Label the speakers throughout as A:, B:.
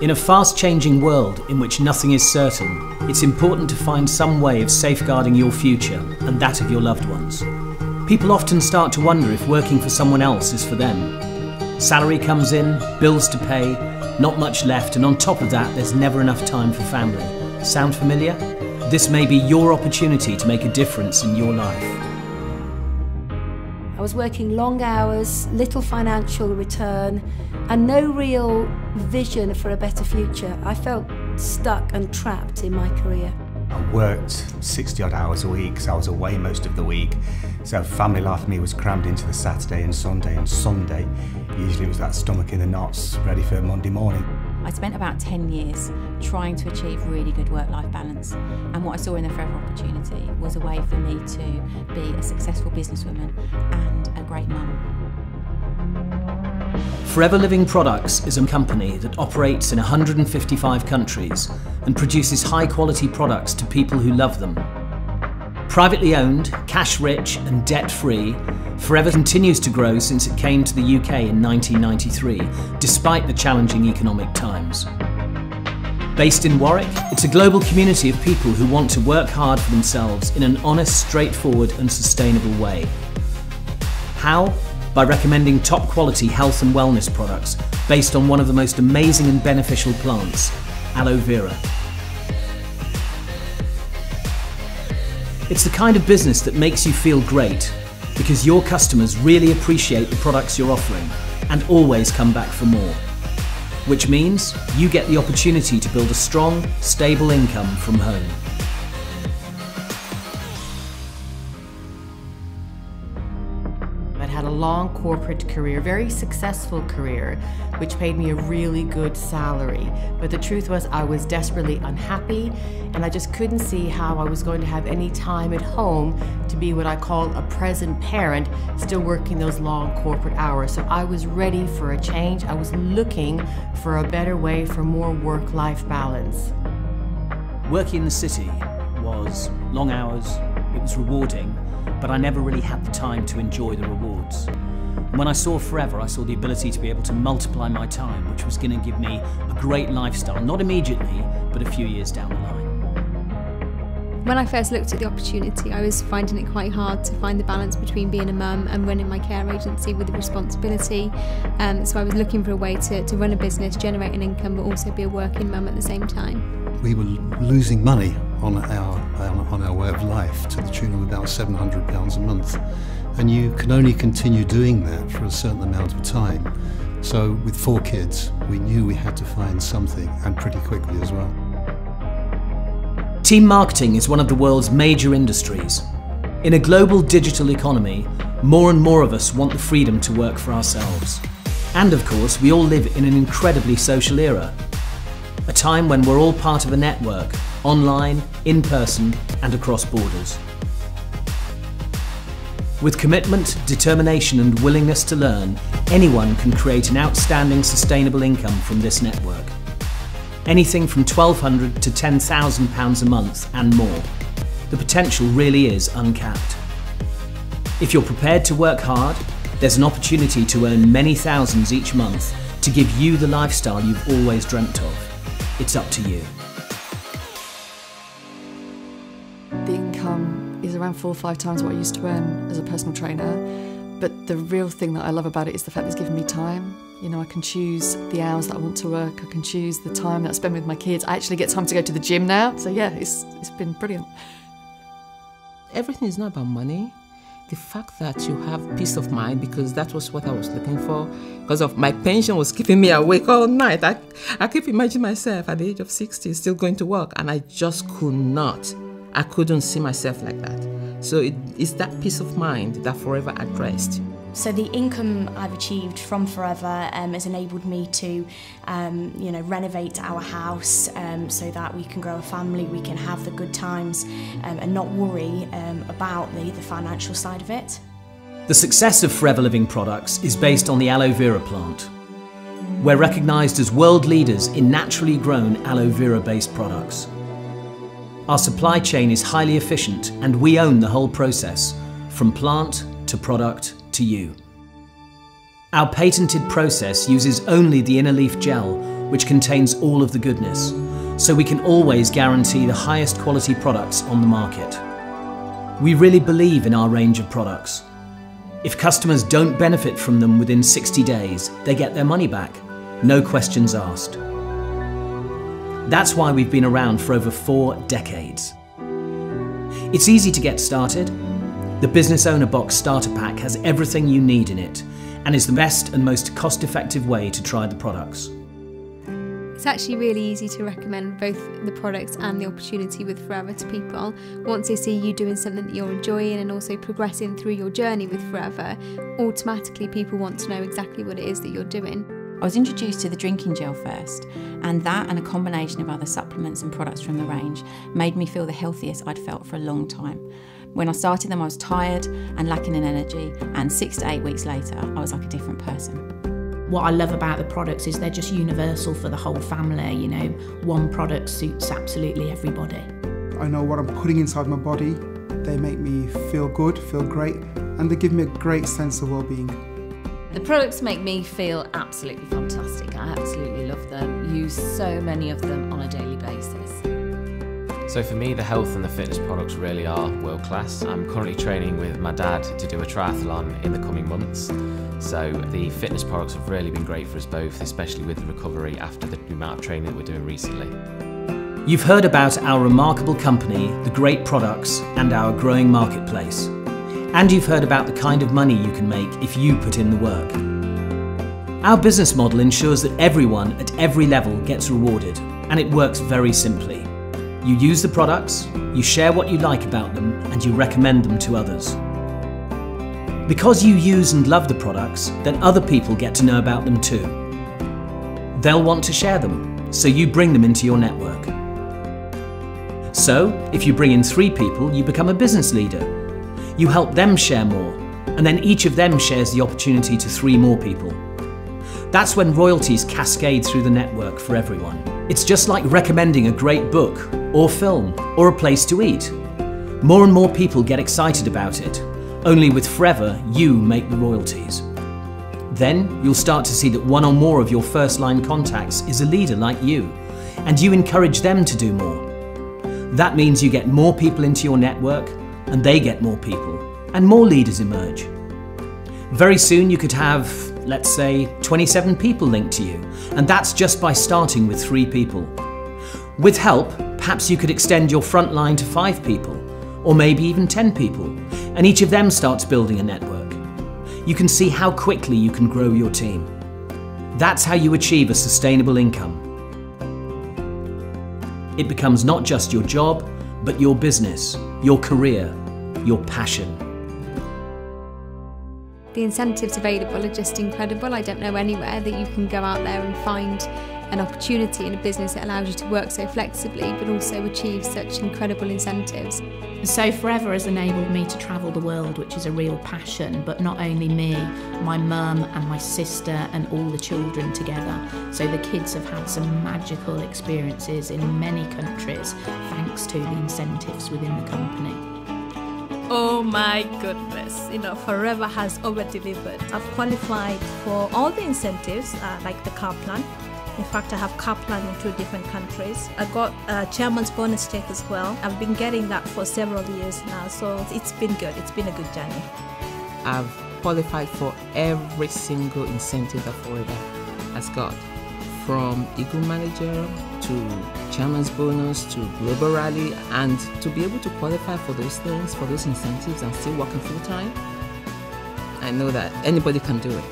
A: In a fast changing world in which nothing is certain, it's important to find some way of safeguarding your future and that of your loved ones. People often start to wonder if working for someone else is for them. Salary comes in, bills to pay, not much left, and on top of that, there's never enough time for family. Sound familiar? This may be your opportunity to make a difference in your life.
B: Was working long hours, little financial return, and no real vision for a better future. I felt stuck and trapped in my career.
C: I worked 60 odd hours a week, so I was away most of the week. So family life for me was crammed into the Saturday and Sunday, and Sunday usually was that stomach in the knots, ready for Monday morning.
D: I spent about 10 years trying to achieve really good work-life balance and what I saw in the Forever opportunity was a way for me to be a successful businesswoman and a great mum.
A: Forever Living Products is a company that operates in 155 countries and produces high quality products to people who love them. Privately owned, cash rich, and debt free, Forever continues to grow since it came to the UK in 1993, despite the challenging economic times. Based in Warwick, it's a global community of people who want to work hard for themselves in an honest, straightforward, and sustainable way. How? by recommending top quality health and wellness products based on one of the most amazing and beneficial plants, aloe vera. It's the kind of business that makes you feel great because your customers really appreciate the products you're offering and always come back for more. Which means you get the opportunity to build a strong, stable income from home.
E: Long corporate career, very successful career, which paid me a really good salary. But the truth was, I was desperately unhappy, and I just couldn't see how I was going to have any time at home to be what I call a present parent, still working those long corporate hours. So I was ready for a change. I was looking for a better way for more work life balance.
A: Working in the city was long hours, it was rewarding, but I never really had the time to enjoy the rewards. And when I saw Forever, I saw the ability to be able to multiply my time, which was going to give me a great lifestyle, not immediately, but a few years down the line.
F: When I first looked at the opportunity, I was finding it quite hard to find the balance between being a mum and running my care agency with the responsibility. Um, so I was looking for a way to, to run a business, generate an income, but also be a working mum at the same time
G: we were losing money on our, on our way of life to the tune of about £700 a month. And you can only continue doing that for a certain amount of time. So with four kids, we knew we had to find something, and pretty quickly as well.
A: Team marketing is one of the world's major industries. In a global digital economy, more and more of us want the freedom to work for ourselves. And of course, we all live in an incredibly social era, a time when we're all part of a network, online, in person, and across borders. With commitment, determination, and willingness to learn, anyone can create an outstanding sustainable income from this network. Anything from £1,200 to £10,000 a month and more. The potential really is uncapped. If you're prepared to work hard, there's an opportunity to earn many thousands each month to give you the lifestyle you've always dreamt of. It's up to you.
H: Around four or five times what I used to earn as a personal trainer. But the real thing that I love about it is the fact that it's given me time. You know, I can choose the hours that I want to work. I can choose the time that I spend with my kids. I actually get time to go to the gym now. So yeah, it's, it's been brilliant.
I: Everything is not about money the fact that you have peace of mind because that was what I was looking for because of my pension was keeping me awake all night. I, I keep imagining myself at the age of 60 still going to work and I just could not. I couldn't see myself like that. So it, it's that peace of mind that forever addressed.
J: So the income I've achieved from Forever um, has enabled me to, um, you know, renovate our house um, so that we can grow a family, we can have the good times um, and not worry um, about the, the financial side of it.
A: The success of Forever Living products is based on the aloe vera plant. We're recognised as world leaders in naturally grown aloe vera based products. Our supply chain is highly efficient and we own the whole process, from plant to product to you. Our patented process uses only the inner leaf gel, which contains all of the goodness, so we can always guarantee the highest quality products on the market. We really believe in our range of products. If customers don't benefit from them within 60 days, they get their money back. No questions asked. That's why we've been around for over four decades. It's easy to get started. The Business Owner Box Starter Pack has everything you need in it and is the best and most cost effective way to try the products.
F: It's actually really easy to recommend both the products and the opportunity with Forever to people. Once they see you doing something that you're enjoying and also progressing through your journey with Forever, automatically people want to know exactly what it is that you're doing.
D: I was introduced to the drinking gel first, and that and a combination of other supplements and products from the range made me feel the healthiest I'd felt for a long time. When I started them, I was tired and lacking in energy, and six to eight weeks later, I was like a different person.
K: What I love about the products is they're just universal for the whole family, you know, one product suits absolutely everybody.
L: I know what I'm putting inside my body, they make me feel good, feel great, and they give me a great sense of well-being.
M: The products make me feel absolutely fantastic. I absolutely love them. Use so many of them on a daily basis.
N: So for me, the health and the fitness products really are world class. I'm currently training with my dad to do a triathlon in the coming months. So the fitness products have really been great for us both, especially with the recovery after the amount of training that we're doing recently.
A: You've heard about our remarkable company, the great products, and our growing marketplace. And you've heard about the kind of money you can make if you put in the work. Our business model ensures that everyone at every level gets rewarded, and it works very simply. You use the products, you share what you like about them, and you recommend them to others. Because you use and love the products, then other people get to know about them too. They'll want to share them, so you bring them into your network. So, if you bring in three people, you become a business leader. You help them share more, and then each of them shares the opportunity to three more people. That's when royalties cascade through the network for everyone. It's just like recommending a great book, or film, or a place to eat. More and more people get excited about it, only with Forever, you make the royalties. Then you'll start to see that one or more of your first line contacts is a leader like you, and you encourage them to do more. That means you get more people into your network, and they get more people, and more leaders emerge. Very soon you could have, let's say, 27 people linked to you, and that's just by starting with three people. With help, perhaps you could extend your front line to five people, or maybe even 10 people, and each of them starts building a network. You can see how quickly you can grow your team. That's how you achieve a sustainable income. It becomes not just your job, but your business, your career, your passion.
F: The incentives available are just incredible. I don't know anywhere that you can go out there and find an opportunity in a business that allows you to work so flexibly but also achieve such incredible incentives.
K: So Forever has enabled me to travel the world, which is a real passion, but not only me, my mum and my sister and all the children together. So the kids have had some magical experiences in many countries thanks to the incentives within the company.
O: Oh my goodness, you know, Forever has over delivered. I've qualified for all the incentives, uh, like the car plan. In fact, I have car plan in two different countries. I got a chairman's bonus check as well. I've been getting that for several years now, so it's been good. It's been a good journey.
I: I've qualified for every single incentive that Forever has got. From Eagle Manager to Chairman's Bonus to Global Rally, and to be able to qualify for those things, for those incentives, and still working full time, I know that anybody can do it.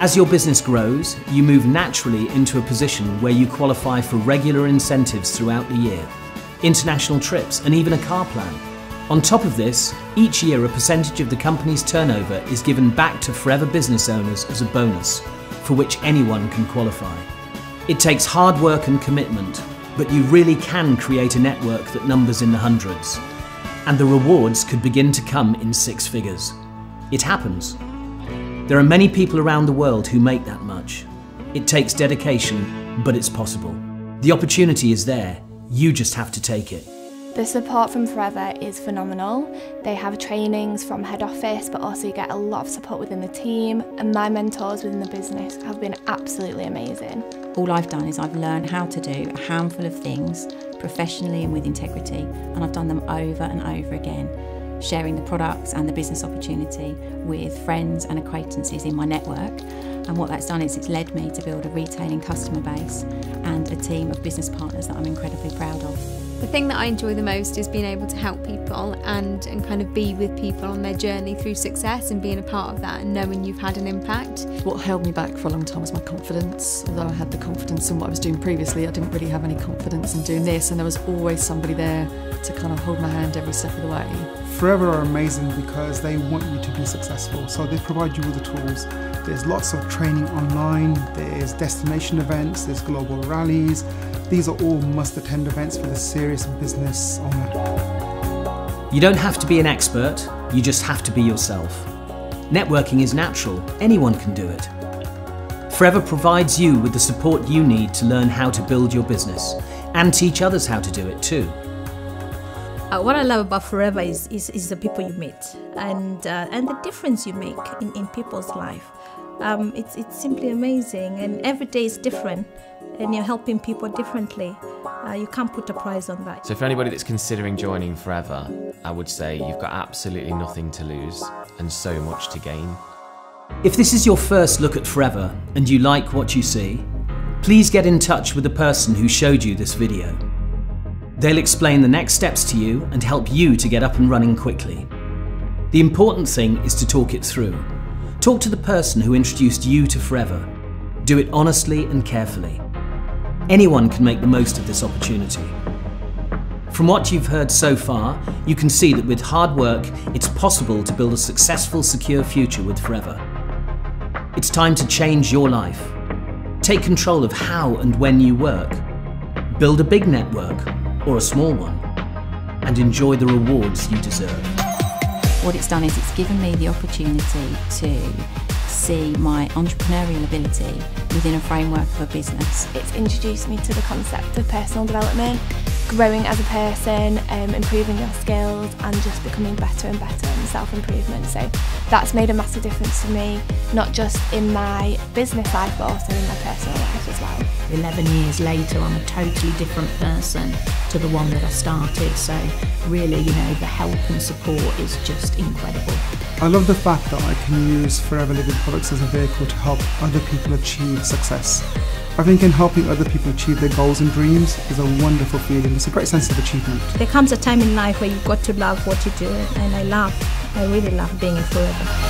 A: As your business grows, you move naturally into a position where you qualify for regular incentives throughout the year, international trips, and even a car plan. On top of this, each year a percentage of the company's turnover is given back to Forever business owners as a bonus, for which anyone can qualify. It takes hard work and commitment, but you really can create a network that numbers in the hundreds. And the rewards could begin to come in six figures. It happens. There are many people around the world who make that much. It takes dedication, but it's possible. The opportunity is there, you just have to take it.
P: The support from Forever is phenomenal. They have trainings from head office, but also you get a lot of support within the team, and my mentors within the business have been absolutely amazing.
D: All I've done is I've learned how to do a handful of things professionally and with integrity, and I've done them over and over again, sharing the products and the business opportunity with friends and acquaintances in my network. And what that's done is it's led me to build a retailing customer base and a team of business partners that I'm incredibly proud of.
F: The thing that I enjoy the most is being able to help people and, and kind of be with people on their journey through success and being a part of that and knowing you've had an impact.
H: What held me back for a long time was my confidence. Although I had the confidence in what I was doing previously, I didn't really have any confidence in doing this, and there was always somebody there to kind of hold my hand every step of the way.
L: Forever are amazing because they want you to be successful, so they provide you with the tools. There's lots of training online, there's destination events, there's global rallies, these are all must-attend events for the serious business owner.
A: You don't have to be an expert, you just have to be yourself. Networking is natural, anyone can do it. Forever provides you with the support you need to learn how to build your business and teach others how to do it too.
O: Uh, what I love about Forever is, is, is the people you meet and, uh, and the difference you make in, in people's life. Um, it's, it's simply amazing, and every day is different, and you're helping people differently. Uh, you can't put a price on that.
N: So, for anybody that's considering joining Forever, I would say you've got absolutely nothing to lose and so much to gain.
A: If this is your first look at Forever and you like what you see, please get in touch with the person who showed you this video. They'll explain the next steps to you and help you to get up and running quickly. The important thing is to talk it through. Talk to the person who introduced you to Forever. Do it honestly and carefully. Anyone can make the most of this opportunity. From what you've heard so far, you can see that with hard work, it's possible to build a successful, secure future with Forever. It's time to change your life. Take control of how and when you work. Build a big network or a small one. And enjoy the rewards you deserve.
D: What it's done is it's given me the opportunity to see my entrepreneurial ability within a framework of a business.
P: It's introduced me to the concept of personal development, growing as a person, um, improving your skills and just becoming better and better in self-improvement. So that's made a massive difference to me, not just in my business life but also in my personal life as well.
K: 11 years later I'm a totally different person to the one that I started so really you know the help and support is just incredible.
L: I love the fact that I can use Forever Living products as a vehicle to help other people achieve success. I think in helping other people achieve their goals and dreams is a wonderful feeling. It's a great sense of achievement.
O: There comes a time in life where you've got to love what you do, and I love, I really love being in Forever.